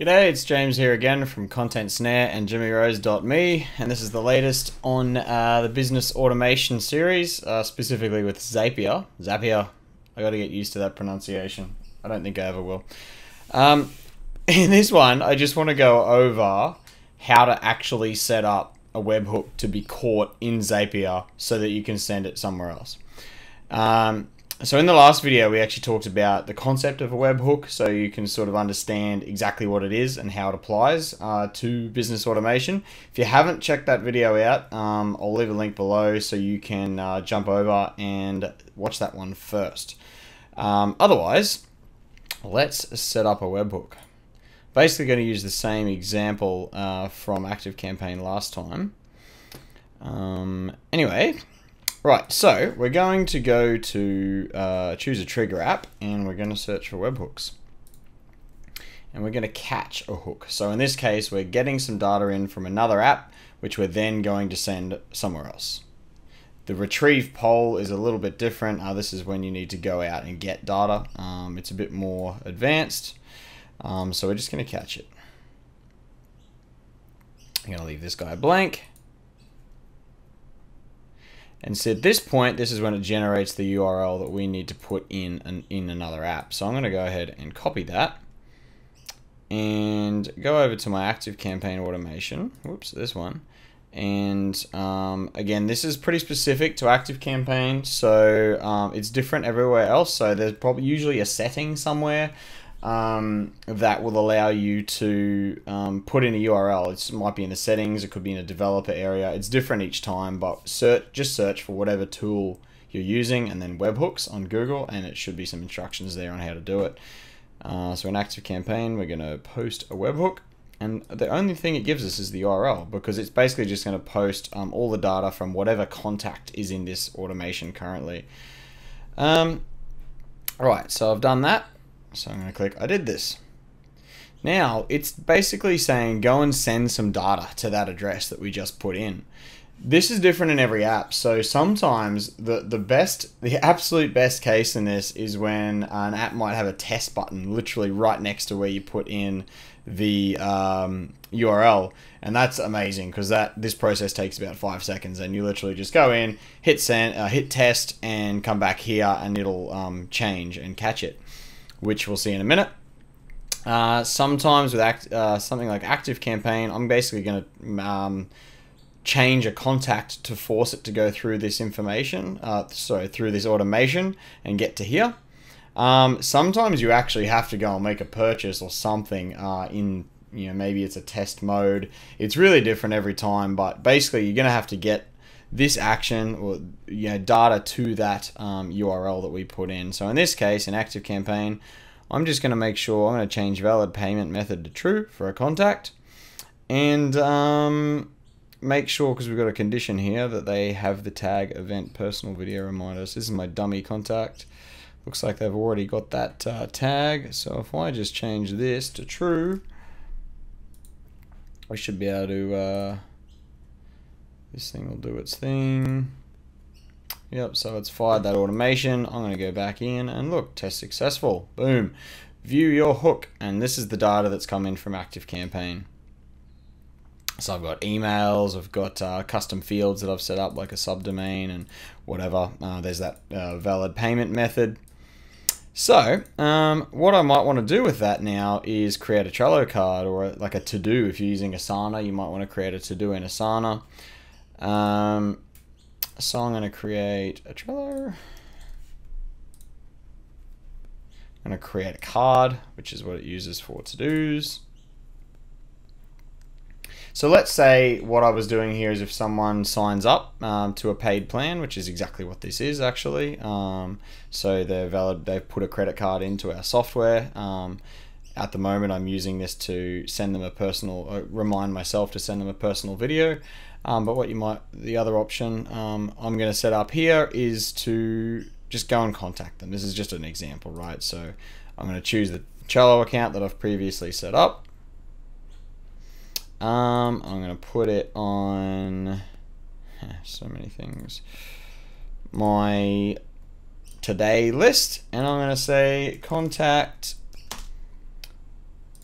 G'day, it's James here again from Content Snare and JimmyRose.me, and this is the latest on uh, the business automation series, uh, specifically with Zapier. Zapier, I got to get used to that pronunciation. I don't think I ever will. Um, in this one, I just want to go over how to actually set up a webhook to be caught in Zapier so that you can send it somewhere else. Um, so in the last video, we actually talked about the concept of a webhook, so you can sort of understand exactly what it is and how it applies uh, to business automation. If you haven't checked that video out, um, I'll leave a link below so you can uh, jump over and watch that one first. Um, otherwise, let's set up a webhook. Basically going to use the same example uh, from ActiveCampaign last time. Um, anyway, Right, so we're going to go to uh, choose a trigger app and we're going to search for webhooks. And we're going to catch a hook. So in this case, we're getting some data in from another app, which we're then going to send somewhere else. The retrieve poll is a little bit different. Uh, this is when you need to go out and get data. Um, it's a bit more advanced. Um, so we're just going to catch it. I'm going to leave this guy blank. And so at this point, this is when it generates the URL that we need to put in an, in another app. So I'm going to go ahead and copy that and go over to my active campaign automation. Whoops, this one. And um, again, this is pretty specific to Active Campaign, so um, it's different everywhere else. So there's probably usually a setting somewhere um, that will allow you to um, put in a URL. It might be in the settings, it could be in a developer area. It's different each time, but search just search for whatever tool you're using and then webhooks on Google, and it should be some instructions there on how to do it. Uh, so in Active Campaign, we're going to post a webhook. And the only thing it gives us is the URL because it's basically just going to post um, all the data from whatever contact is in this automation currently. Um, all right, so I've done that. So I'm going to click, I did this. Now, it's basically saying go and send some data to that address that we just put in. This is different in every app. So sometimes the, the best, the absolute best case in this is when an app might have a test button literally right next to where you put in the um, URL. And that's amazing because that this process takes about five seconds and you literally just go in, hit send, uh, hit test and come back here and it'll um, change and catch it which we'll see in a minute. Uh, sometimes with act, uh, something like Active Campaign, I'm basically going to um, change a contact to force it to go through this information, uh, sorry, through this automation and get to here. Um, sometimes you actually have to go and make a purchase or something uh, in, you know, maybe it's a test mode. It's really different every time, but basically you're going to have to get this action or you know data to that um, URL that we put in. So in this case, in Active Campaign, I'm just going to make sure I'm going to change valid payment method to true for a contact, and um, make sure because we've got a condition here that they have the tag event personal video reminders. This is my dummy contact. Looks like they've already got that uh, tag. So if I just change this to true, we should be able to. Uh, this thing will do its thing. Yep, so it's fired that automation. I'm going to go back in and look, test successful. Boom. View your hook. And this is the data that's come in from Active Campaign. So I've got emails, I've got uh, custom fields that I've set up like a subdomain and whatever. Uh, there's that uh, valid payment method. So um, what I might want to do with that now is create a Trello card or like a to-do. If you're using Asana, you might want to create a to-do in Asana. Um, so I'm going to create a Trello. I'm going to create a card, which is what it uses for to-dos. So let's say what I was doing here is if someone signs up um, to a paid plan, which is exactly what this is actually. Um, so they're valid, they've put a credit card into our software. Um, at the moment, I'm using this to send them a personal, uh, remind myself to send them a personal video. Um, but what you might, the other option um, I'm going to set up here is to just go and contact them. This is just an example, right? So I'm going to choose the Trello account that I've previously set up. Um, I'm going to put it on so many things. My today list, and I'm going to say contact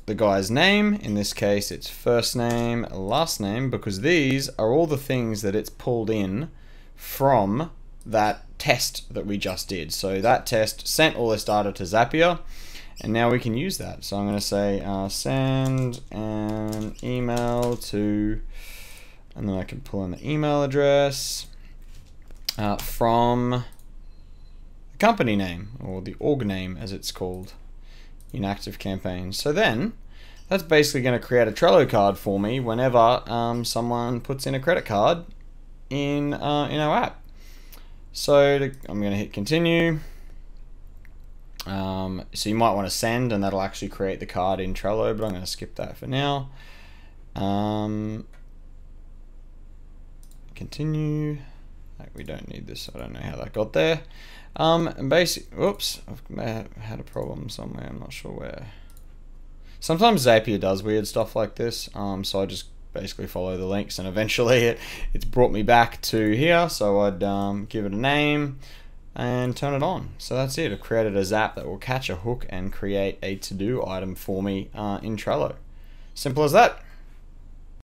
the guy's name. In this case, it's first name, last name, because these are all the things that it's pulled in from that test that we just did. So that test sent all this data to Zapier, and now we can use that. So I'm going to say uh, send an email to, and then I can pull in the email address uh, from the company name, or the org name as it's called in Active Campaign. So then, that's basically going to create a Trello card for me whenever um, someone puts in a credit card in, uh, in our app. So to, I'm going to hit continue. Um, so you might want to send and that'll actually create the card in Trello, but I'm going to skip that for now. Um, continue. We don't need this. I don't know how that got there. Um, and basic, whoops, I've had a problem somewhere, I'm not sure where. Sometimes Zapier does weird stuff like this, um, so I just basically follow the links and eventually it, it's brought me back to here, so I'd um, give it a name and turn it on. So that's it, I've created a Zap that will catch a hook and create a to-do item for me uh, in Trello. Simple as that.